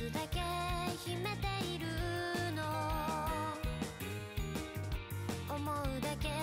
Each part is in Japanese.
つだけ秘めているの。思うだけ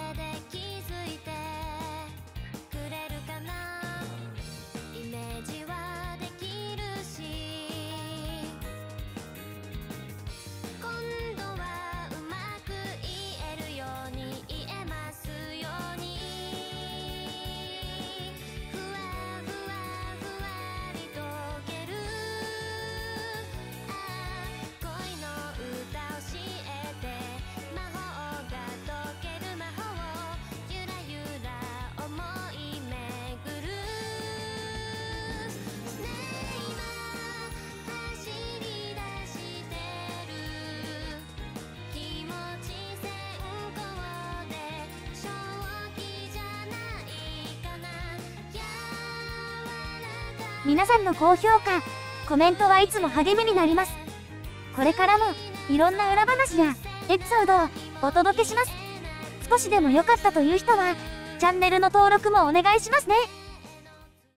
皆さんの高評価、コメントはいつも励みになります。これからも、いろんな裏話や、エピソードをお届けします。少しでも良かったという人は、チャンネルの登録もお願いしますね。